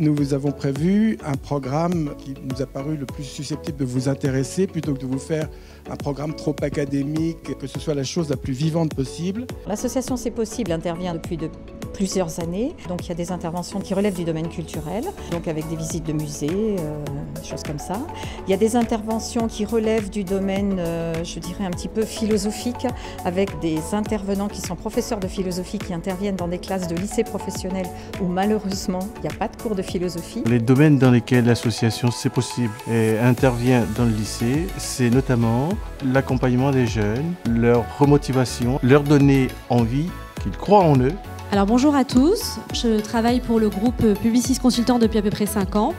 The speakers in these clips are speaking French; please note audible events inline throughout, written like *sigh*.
nous vous avons prévu un programme qui nous a paru le plus susceptible de vous intéresser plutôt que de vous faire un programme trop académique, que ce soit la chose la plus vivante possible. L'association C'est Possible intervient depuis de plusieurs années. Donc il y a des interventions qui relèvent du domaine culturel, donc avec des visites de musées, euh, choses comme ça. Il y a des interventions qui relèvent du domaine, euh, je dirais, un petit peu philosophique, avec des intervenants qui sont professeurs de philosophie qui interviennent dans des classes de lycée professionnel où malheureusement il n'y a pas de cours de philosophie. Les domaines dans lesquels l'association C'est Possible intervient dans le lycée, c'est notamment l'accompagnement des jeunes, leur remotivation, leur donner envie qu'ils croient en eux. Alors bonjour à tous, je travaille pour le groupe Publicis Consultant depuis à peu près 5 ans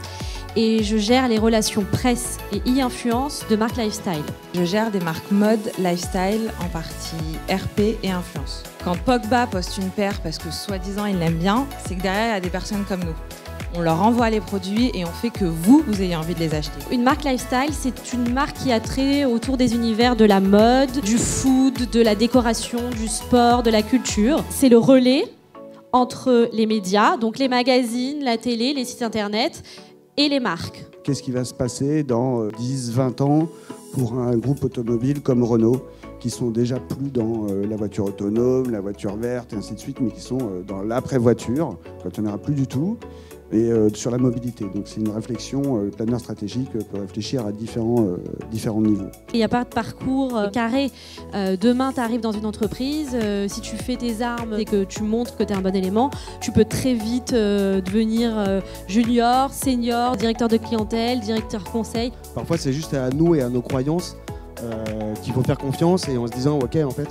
et je gère les relations presse et e-influence de marque lifestyle. Je gère des marques mode, lifestyle, en partie RP et influence. Quand Pogba poste une paire parce que soi-disant il l'aime bien, c'est que derrière il y a des personnes comme nous on leur envoie les produits et on fait que vous, vous ayez envie de les acheter. Une marque lifestyle, c'est une marque qui a trait autour des univers de la mode, du food, de la décoration, du sport, de la culture. C'est le relais entre les médias, donc les magazines, la télé, les sites internet et les marques. Qu'est-ce qui va se passer dans 10-20 euh, ans pour un groupe automobile comme Renault qui sont déjà plus dans euh, la voiture autonome, la voiture verte et ainsi de suite, mais qui sont euh, dans l'après-voiture, quand on n'aura plus du tout et euh, sur la mobilité. Donc c'est une réflexion, euh, le planeur stratégique peut réfléchir à différents, euh, différents niveaux. Il n'y a pas de parcours carré. demain, tu arrives dans une entreprise, si tu fais tes armes et que tu montres que tu es un bon élément, tu peux très vite devenir junior, senior, directeur de clientèle, directeur conseil. Parfois c'est juste à nous et à nos croyances qu'il faut faire confiance et en se disant ok en fait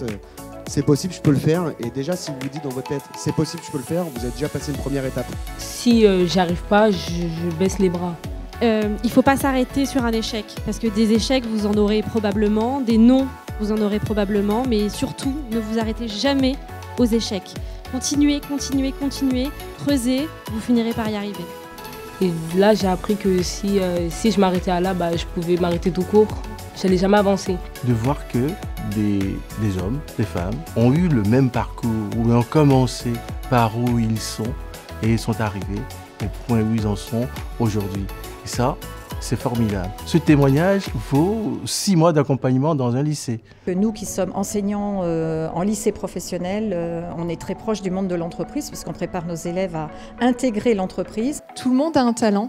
c'est possible, je peux le faire. Et déjà, si vous vous dites dans votre tête, c'est possible, je peux le faire, vous avez déjà passé une première étape. Si euh, j'arrive pas, je, baisse les bras. Euh, il ne faut pas s'arrêter sur un échec, parce que des échecs, vous en aurez probablement, des non, vous en aurez probablement, mais surtout, ne vous arrêtez jamais aux échecs. Continuez, continuez, continuez, creusez, vous finirez par y arriver. Et là, j'ai appris que si, euh, si je m'arrêtais à là, bah, je pouvais m'arrêter tout court. Je n'allais jamais avancer. De voir que des, hommes, des femmes ont eu le même parcours, ou ont commencé par où ils sont et ils sont arrivés au point où ils en sont aujourd'hui. Et ça, c'est formidable. Ce témoignage vaut six mois d'accompagnement dans un lycée. Nous qui sommes enseignants euh, en lycée professionnel, euh, on est très proche du monde de l'entreprise parce qu'on prépare nos élèves à intégrer l'entreprise. Tout le monde a un talent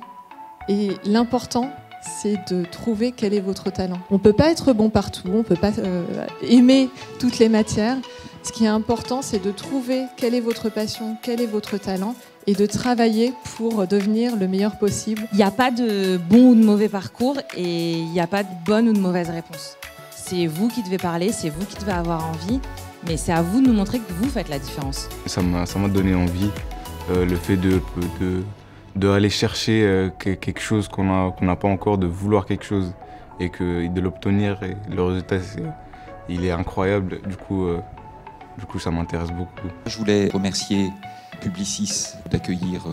et l'important, c'est de trouver quel est votre talent. On ne peut pas être bon partout, on ne peut pas euh, aimer toutes les matières. Ce qui est important, c'est de trouver quelle est votre passion, quel est votre talent et de travailler pour devenir le meilleur possible. Il n'y a pas de bon ou de mauvais parcours et il n'y a pas de bonne ou de mauvaise réponse. C'est vous qui devez parler, c'est vous qui devez avoir envie, mais c'est à vous de nous montrer que vous faites la différence. Ça m'a donné envie, euh, le fait de, de d'aller chercher euh, quelque chose qu'on n'a pas encore, de vouloir quelque chose et, que, de l'obtenir. Le résultat, il est incroyable. Du coup, euh, du coup ça m'intéresse beaucoup. Je voulais remercier Publicis d'accueillir euh,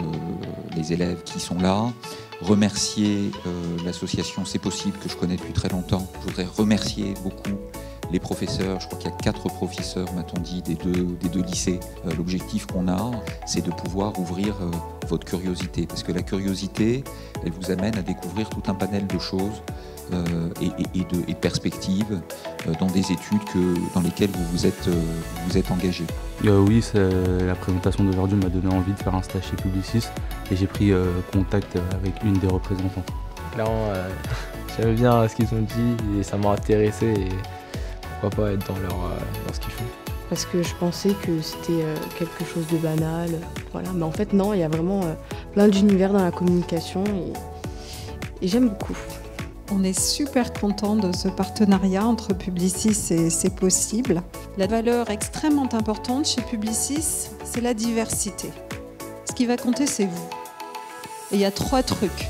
les élèves qui sont là, remercier l'association C'est possible que je connais depuis très longtemps. Je voudrais remercier beaucoup les professeurs, je crois qu'il y a quatre professeurs, m'a-t-on dit, des deux, des deux lycées. Euh, l'objectif qu'on a, c'est de pouvoir ouvrir euh, votre curiosité, parce que la curiosité, elle vous amène à découvrir tout un panel de choses euh, et, de, perspectives dans des études que, dans lesquelles vous vous êtes, vous êtes engagé. oui, la présentation d'aujourd'hui m'a donné envie de faire un stage chez Publicis et j'ai pris contact avec une des représentantes. Clairement, *laughs* j'aime bien ce qu'ils ont dit et ça m'a intéressé. Et pourquoi pas être dans, leur, euh, dans ce qu'ils font. Parce que je pensais que c'était euh, quelque chose de banal, voilà. Mais en fait non, il y a vraiment euh, plein d'univers dans la communication et, j'aime beaucoup. On est super content de ce partenariat entre Publicis et C'est possible. La valeur extrêmement importante chez Publicis, c'est la diversité. Ce qui va compter, c'est vous. Et il y a trois trucs.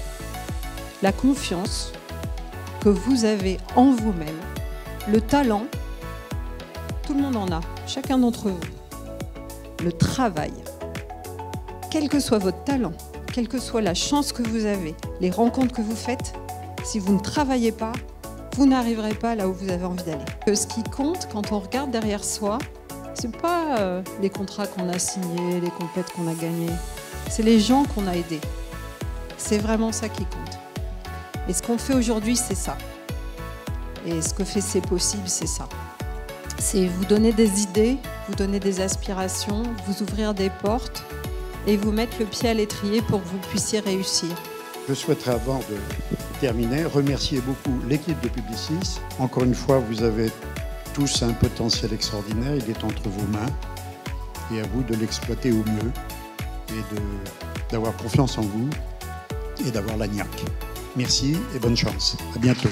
La confiance que vous avez en vous-même, le talent tout le monde en a, chacun d'entre vous. Le travail, quel que soit votre talent, quelle que soit la chance que vous avez, les rencontres que vous faites, si vous ne travaillez pas, vous n'arriverez pas là où vous avez envie d'aller. Ce qui compte quand on regarde derrière soi, c'est pas euh, les contrats qu'on a signés, les compètes qu'on a gagnés, c'est les gens qu'on a aidés. C'est vraiment ça qui compte. Et ce qu'on fait aujourd'hui, c'est ça. Et ce que fait C'est possible, c'est ça. C'est vous donner des idées, vous donner des aspirations, vous ouvrir des portes et vous mettre le pied à l'étrier pour que vous puissiez réussir. Je souhaiterais avant de terminer remercier beaucoup l'équipe de Publicis. Encore une fois, vous avez tous un potentiel extraordinaire, il est entre vos mains et à vous de l'exploiter au mieux et d'avoir confiance en vous et d'avoir la niaque. Merci et bonne chance. À bientôt.